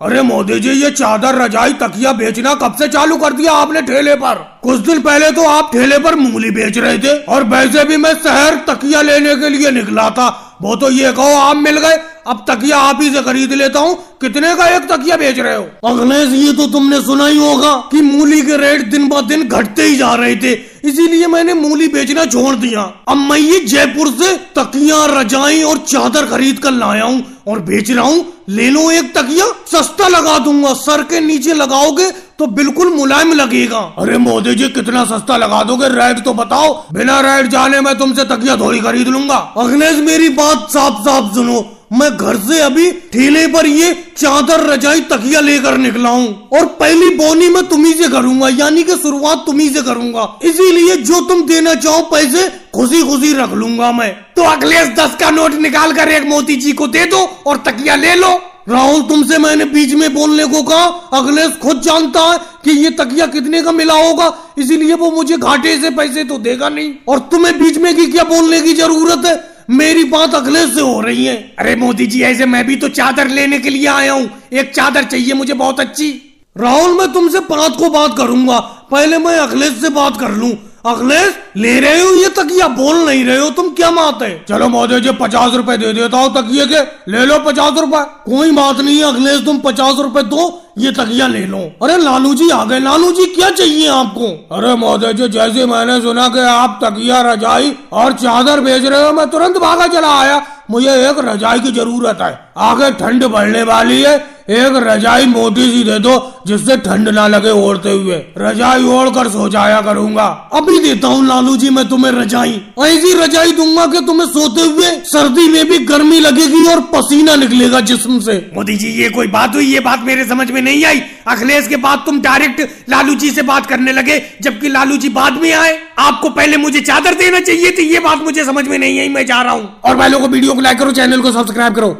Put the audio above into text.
अरे मोदी जी, ये चादर रजाई तकिया बेचना कब से चालू कर दिया आपने ठेले पर? कुछ दिन पहले तो आप ठेले पर मूंगली बेच रहे थे और वैसे भी मैं शहर तकिया लेने के लिए निकला था। वो तो ये कहो, आप मिल गए। अब तकिया आप ही से खरीद लेता हूँ। कितने का एक तकिया बेच रहे हो? अखिलेश ये तो तुमने सुना ही होगा कि मूली के रेट दिन ब दिन घटते ही जा रहे थे। इसीलिए मैंने मूली बेचना छोड़ दिया। अब मैं ये जयपुर से तकिया, रजाई और चादर खरीद कर लाया हूँ और बेच रहा हूँ। ले लो एक तकिया सस्ता लगा दूँगा। सर के नीचे लगाओगे तो बिल्कुल मुलायम लगेगा। अरे मोदी जी कितना सस्ता लगा दोगे। रेट तो बताओ। बिना रेट जाने मैं तुमसे तकिया थोड़ी खरीद लूँगा। अखिलेश मेरी बात साफ़ साफ़ सुनो। मैं घर से अभी ठेले पर ये चादर रजाई तकिया लेकर निकला हूँ। और पहली बोनी मैं तुम्ही से करूँगा यानी कि शुरुआत तुम्ही से करूँगा। इसीलिए जो तुम देना चाहो पैसे खुशी खुशी रख लूँगा मैं। तो अखिलेश दस का नोट निकाल कर एक मोती जी को दे दो और तकिया ले लो। राहुल, तुमसे मैंने बीच में बोलने को कहा। अखिलेश खुद जानता है कि ये तकिया कितने का मिला होगा। इसीलिए वो मुझे घाटे से पैसे तो देगा नहीं। और तुम्हें बीच में की क्या बोलने की ज़रूरत है? मेरी बात अखिलेश से हो रही है। अरे मोदी जी, ऐसे मैं भी तो चादर लेने के लिए आया हूँ। एक चादर चाहिए मुझे बहुत अच्छी। राहुल, मैं तुमसे बात को बात करूँगा। पहले मैं अखिलेश से बात कर लूँ। अखिलेश ले रहे हो ये तकिया? बोल नहीं रहे हो तुम, क्या मात है? चलो मोदी जी, पचास रुपए दे देता हूँ तकिए के। ले लो पचास रुपए। कोई बात नहीं है अखिलेश तुम पचास रुपए दो, ये तकिया ले लो। अरे लालू जी, आ गए। लालू जी, क्या चाहिए आपको? अरे मोदी जी, जैसे मैंने सुना कि आप तकिया रजाई और चादर बेच रहे हो, मैं तुरंत भागा चला आया। मुझे एक रजाई की ज़रूरत है। आगे ठंड बढ़ने वाली है। एक रजाई मोटी सी दे दो जिससे ठंड ना लगे ओढ़ते हुए। रजाई ओढ़ कर सो जाया करूँगा। अभी देता हूँ लालू जी मैं तुम्हें रजाई। ऐसी रजाई दूँगा कि तुम्हें सोते हुए सर्दी में भी गर्मी लगेगी और पसीना निकलेगा जिस्म से। मोदी जी ये कोई बात हुई? ये बात मेरे समझ में नहीं आई। अखिलेश के बाद तुम डायरेक्ट लालू जी से बात करने लगे जबकि लालू जी बाद में आए। आपको पहले मुझे चादर देना चाहिए थी ये बात मुझे समझ में नहीं आई मैं जा रहा हूँ। और भाई लोगों को वीडियो को लाइक करो चैनल को सब्सक्राइब करो।